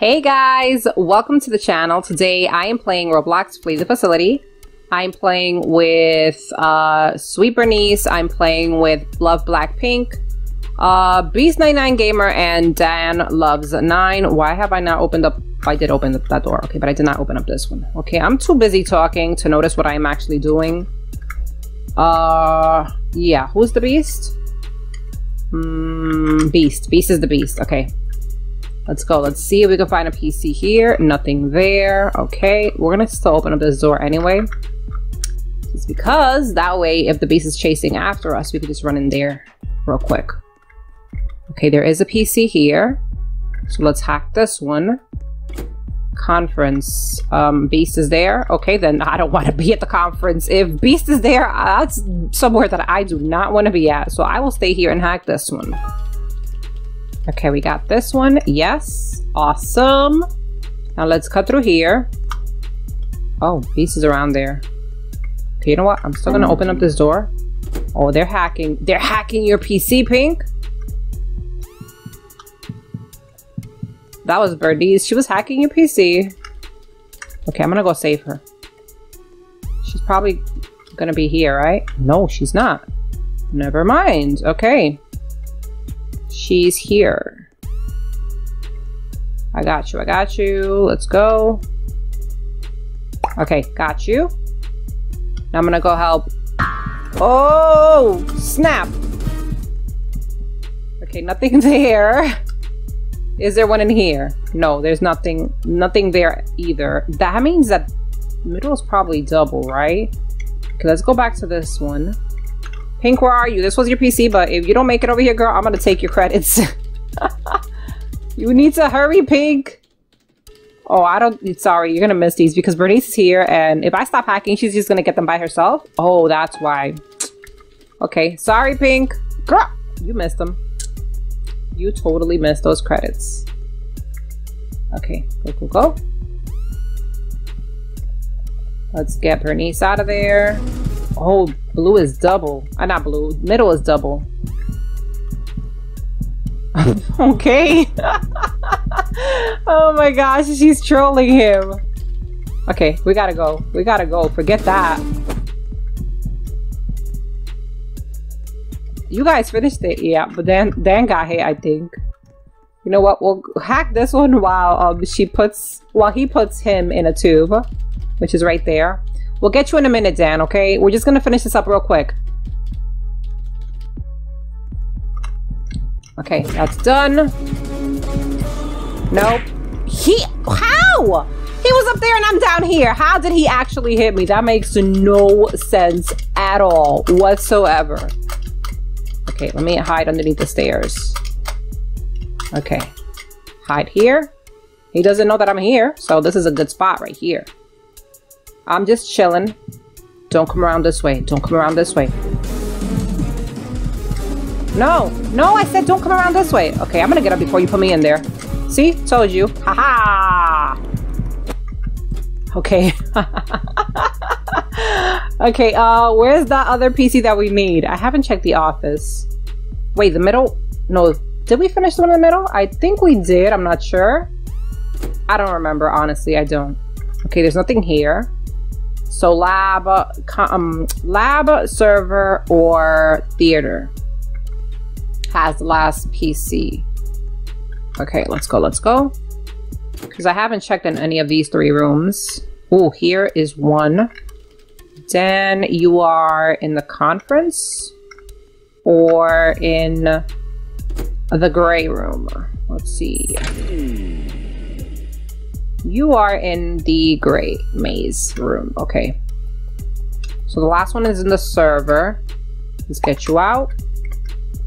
Hey guys, welcome to the channel. Today I am playing Roblox Flee the Facility. I'm playing with uh, Sweet Bernice, I'm playing with Love Blackpink, uh, Beast99 Gamer, and Dan Loves 9. Why have I not opened up? I did open up that door, okay, but I did not open up this one. Okay, I'm too busy talking to notice what I am actually doing. Uh, yeah, who's the Beast? Mm, beast. Beast is the Beast, okay. Let's go. Let's see if we can find a PC here. Nothing there. Okay, we're gonna still open up this door anyway. Just because that way, if the beast is chasing after us, we can just run in there real quick. Okay, there is a PC here. So let's hack this one. Conference. Um, Beast is there. Okay, then I don't want to be at the conference. If Beast is there, that's somewhere that I do not want to be at. So I will stay here and hack this one. Okay, we got this one. Yes. Awesome. Now let's cut through here. Oh, is around there. Okay, you know what? I'm still gonna open up this door. Oh, they're hacking. They're hacking your PC, Pink. That was Birdie's. She was hacking your PC. Okay, I'm gonna go save her. She's probably gonna be here, right? No, she's not. Never mind. Okay. She's here. I got you. I got you. Let's go. Okay, got you. Now I'm gonna go help. Oh, snap. Okay, nothing there. Is there one in here? No, there's nothing, nothing there either. That means that middle is probably double, right? Okay, let's go back to this one. Pink, where are you? This was your PC, but if you don't make it over here, girl, I'm gonna take your credits. you need to hurry, Pink. Oh, I don't, sorry, you're gonna miss these because Bernice is here and if I stop hacking, she's just gonna get them by herself. Oh, that's why. Okay, sorry, Pink. Girl, you missed them. You totally missed those credits. Okay, go, go, go. Let's get Bernice out of there. Oh, blue is double. Uh, not blue. Middle is double. okay. oh my gosh, she's trolling him. Okay, we gotta go. We gotta go. Forget that. You guys finished it, yeah, but then Dan got hit, I think. You know what? We'll hack this one while um she puts while he puts him in a tube, which is right there. We'll get you in a minute, Dan, okay? We're just gonna finish this up real quick. Okay, that's done. Nope. He- How? He was up there and I'm down here. How did he actually hit me? That makes no sense at all whatsoever. Okay, let me hide underneath the stairs. Okay. Hide here. He doesn't know that I'm here, so this is a good spot right here. I'm just chilling. Don't come around this way. Don't come around this way. No, no, I said don't come around this way. Okay, I'm gonna get up before you put me in there. See, told you. Haha. -ha. Okay. okay, uh, where's that other PC that we need? I haven't checked the office. Wait, the middle? No, did we finish the one in the middle? I think we did, I'm not sure. I don't remember, honestly, I don't. Okay, there's nothing here. So lab, um, lab, server, or theater has the last PC. Okay, let's go, let's go. Because I haven't checked in any of these three rooms. Oh, here is one. Then you are in the conference or in the gray room. Let's see. You are in the gray maze room. Okay. So the last one is in the server. Let's get you out.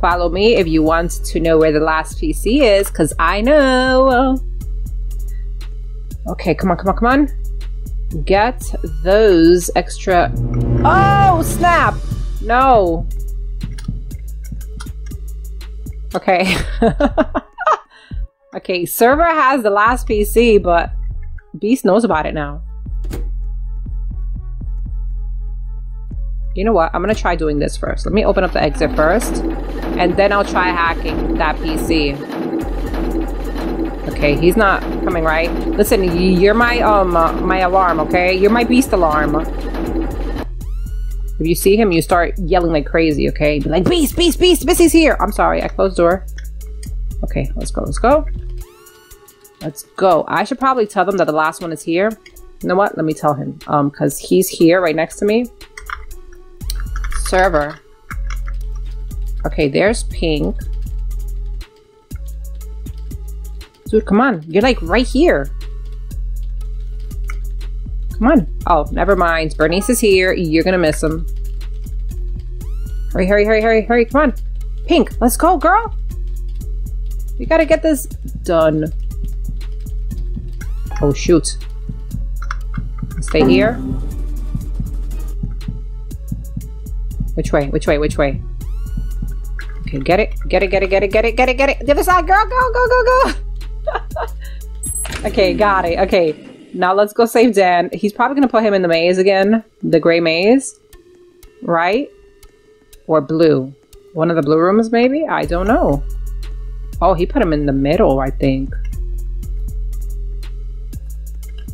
Follow me if you want to know where the last PC is, because I know. Okay, come on, come on, come on. Get those extra... Oh, snap! No. Okay. okay, server has the last PC, but Beast knows about it now. You know what? I'm gonna try doing this first. Let me open up the exit first, and then I'll try hacking that PC. Okay, he's not coming right. Listen, you're my um uh, my alarm, okay? You're my beast alarm. If you see him, you start yelling like crazy, okay? Be like, beast, beast, beast, Missy's here. I'm sorry, I closed door. Okay, let's go, let's go. Let's go. I should probably tell them that the last one is here. You know what? Let me tell him. Um, because he's here right next to me. Server. Okay, there's pink. Dude, come on. You're like right here. Come on. Oh, never mind. Bernice is here. You're gonna miss him. Hurry, hurry, hurry, hurry, hurry. Come on. Pink, let's go, girl. We gotta get this done. Oh, shoot. Stay here. Which way? Which way? Which way? Okay, get it. Get it, get it, get it, get it, get it, get it. The other side, girl. Go, go, go, go. okay, got it. Okay, now let's go save Dan. He's probably gonna put him in the maze again. The gray maze. Right? Or blue. One of the blue rooms, maybe? I don't know. Oh, he put him in the middle, I think.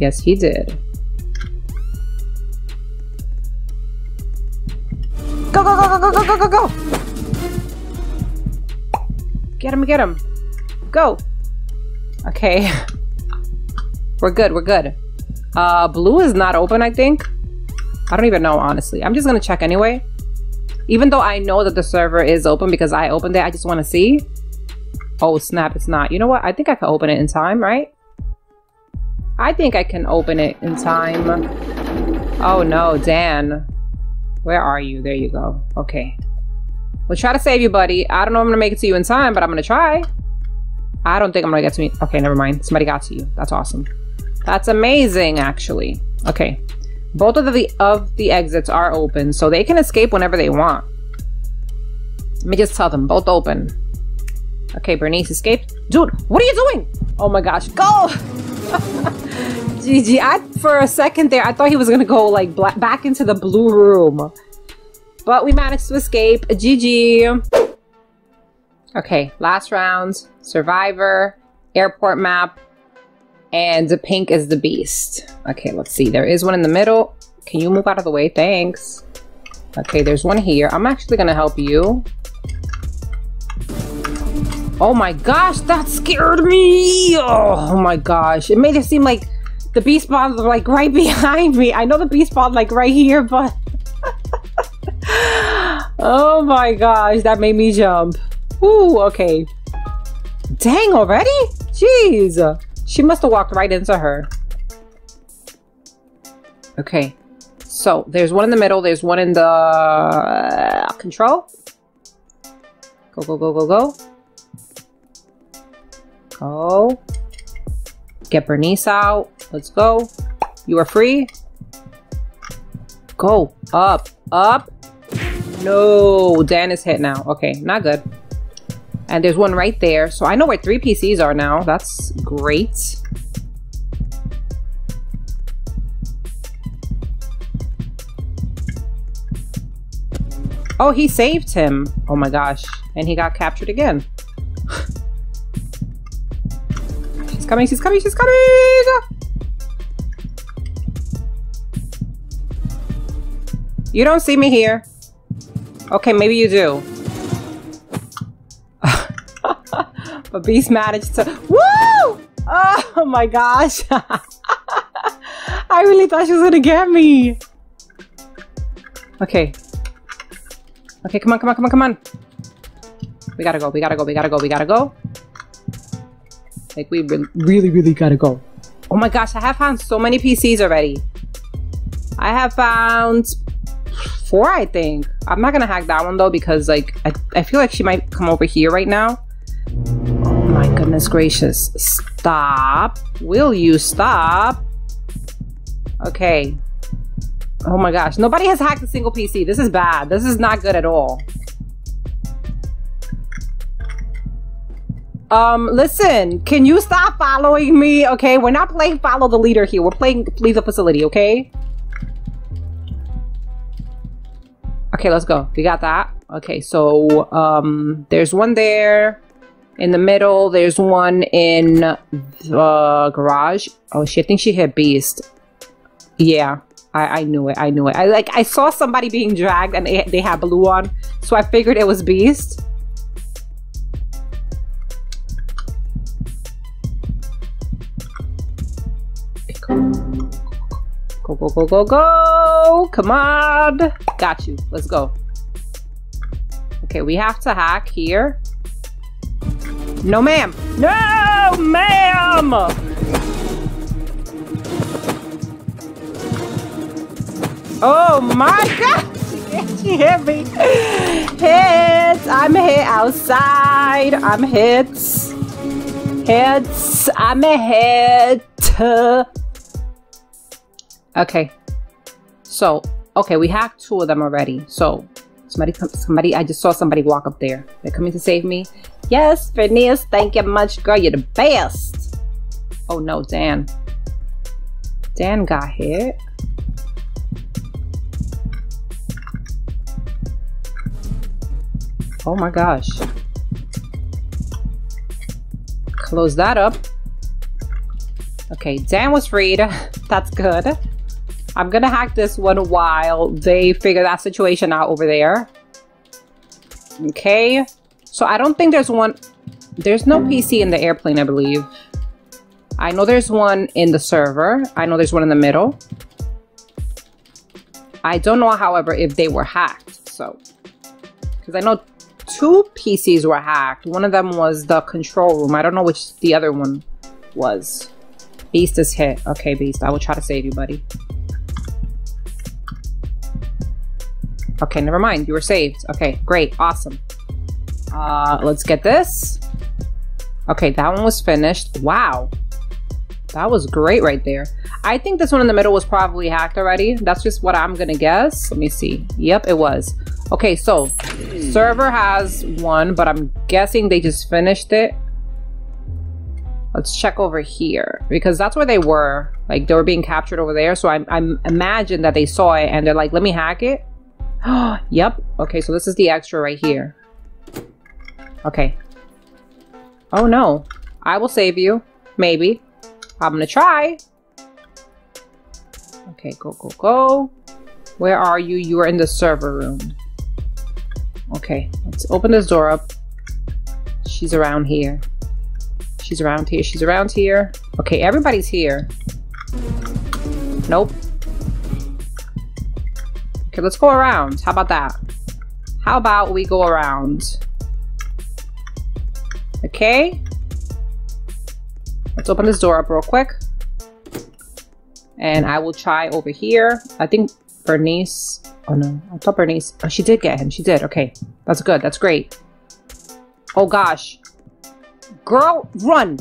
Yes, he did. Go, go, go, go, go, go, go, go, go! Get him, get him. Go. Okay. We're good, we're good. Uh, blue is not open, I think. I don't even know, honestly. I'm just gonna check anyway. Even though I know that the server is open because I opened it, I just want to see. Oh, snap, it's not. You know what? I think I can open it in time, right? I think I can open it in time. Oh no, Dan. Where are you? There you go. Okay. We'll try to save you, buddy. I don't know if I'm gonna make it to you in time, but I'm gonna try. I don't think I'm gonna get to me. Okay, never mind. Somebody got to you. That's awesome. That's amazing, actually. Okay. Both of the of the exits are open, so they can escape whenever they want. Let me just tell them, both open. Okay, Bernice escaped. Dude, what are you doing? Oh my gosh, go! GG. I, for a second there, I thought he was gonna go like back into the blue room. But we managed to escape. GG. Okay, last round. Survivor, airport map, and the pink is the beast. Okay, let's see. There is one in the middle. Can you move out of the way? Thanks. Okay, there's one here. I'm actually gonna help you. Oh my gosh, that scared me! Oh my gosh, it made it seem like the bee spawn was like right behind me. I know the bee spawn like right here, but... oh my gosh, that made me jump. Ooh, okay. Dang, already? Jeez. She must have walked right into her. Okay. So, there's one in the middle. There's one in the... Uh, control. Go, go, go, go, go. Go. Get Bernice out. Let's go. You are free. Go. Up. Up. No. Dan is hit now. Okay, not good. And there's one right there. So I know where three PCs are now. That's great. Oh, he saved him. Oh my gosh. And he got captured again. Coming, she's coming, she's coming! Ah! You don't see me here. Okay, maybe you do. but Beast managed to- Woo! Oh my gosh. I really thought she was gonna get me. Okay. Okay, come on, come on, come on, come on. We gotta go, we gotta go, we gotta go, we gotta go. Like, we really, really gotta go. Oh my gosh, I have found so many PCs already. I have found four, I think. I'm not gonna hack that one though because like I, I feel like she might come over here right now. Oh my goodness gracious. Stop. Will you stop? Okay. Oh my gosh. Nobody has hacked a single PC. This is bad. This is not good at all. Um, listen, can you stop following me? Okay, we're not playing follow the leader here. We're playing leave the facility, okay? Okay, let's go. We got that. Okay, so um, there's one there. In the middle, there's one in the garage. Oh, she, I think she hit Beast. Yeah, I, I knew it. I knew it. I like. I saw somebody being dragged, and they, they had blue on, so I figured it was Beast. Go, go, go, go, go! Come on! Got you. Let's go. Okay, we have to hack here. No, ma'am! No, ma'am! Oh my god! She hit me! Hits! I'm hit outside! I'm hits! Hits! I'm a hit! Okay. So, okay, we hacked two of them already. So, somebody, somebody, I just saw somebody walk up there. They're coming to save me. Yes, Phineas, thank you much, girl. You're the best. Oh no, Dan. Dan got hit. Oh my gosh. Close that up. Okay, Dan was freed. That's good. I'm gonna hack this one while they figure that situation out over there. Okay. So I don't think there's one... There's no PC in the airplane, I believe. I know there's one in the server. I know there's one in the middle. I don't know, however, if they were hacked. So, because I know two PCs were hacked. One of them was the control room. I don't know which the other one was. Beast is hit. Okay, Beast. I will try to save you, buddy. Okay, never mind. You were saved. Okay, great. Awesome. Uh, let's get this. Okay, that one was finished. Wow. That was great right there. I think this one in the middle was probably hacked already. That's just what I'm gonna guess. Let me see. Yep, it was. Okay, so server has one, but I'm guessing they just finished it. Let's check over here because that's where they were. Like they were being captured over there. So I, I imagine that they saw it and they're like, let me hack it. yep. Okay, so this is the extra right here. Okay. Oh no. I will save you. Maybe. I'm gonna try. Okay, go, go, go. Where are you? You are in the server room. Okay, let's open this door up. She's around here. She's around here. She's around here. Okay, everybody's here. Nope. Okay, let's go around. How about that? How about we go around? Okay. Let's open this door up real quick. And I will try over here. I think Bernice... Oh no, I thought Bernice... Oh, she did get him. She did. Okay. That's good. That's great. Oh gosh. Girl, run!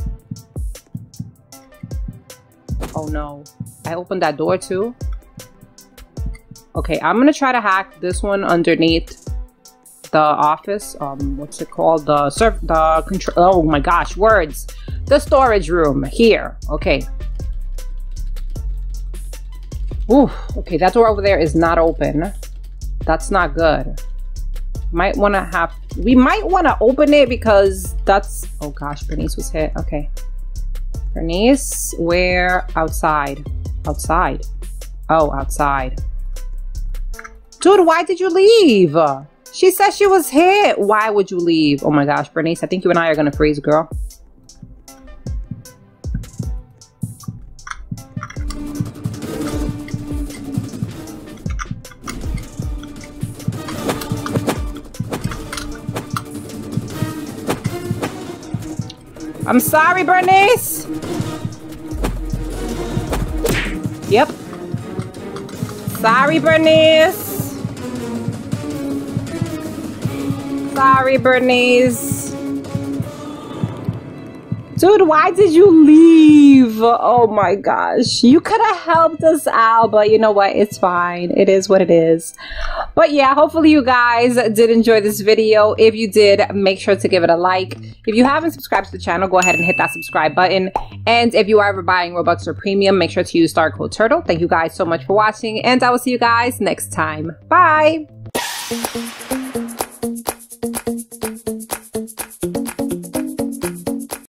Oh no. I opened that door too. Okay, I'm gonna try to hack this one underneath the office. Um, what's it called? The serve, the control. Oh my gosh, words. The storage room here. Okay. Ooh, okay, that door over there is not open. That's not good. Might want to have, we might want to open it because that's, oh gosh, Bernice was hit. Okay. Bernice, where? Outside. Outside. Oh, outside. Dude, why did you leave? She said she was hit. Why would you leave? Oh my gosh, Bernice, I think you and I are gonna freeze, girl. I'm sorry, Bernice. Yep. Sorry, Bernice. Sorry, Bernice. Dude, why did you leave? Oh my gosh. You could have helped us out, but you know what? It's fine. It is what it is. But yeah, hopefully you guys did enjoy this video. If you did, make sure to give it a like. If you haven't subscribed to the channel, go ahead and hit that subscribe button. And if you are ever buying Robux or Premium, make sure to use star code TURTLE. Thank you guys so much for watching, and I will see you guys next time. Bye!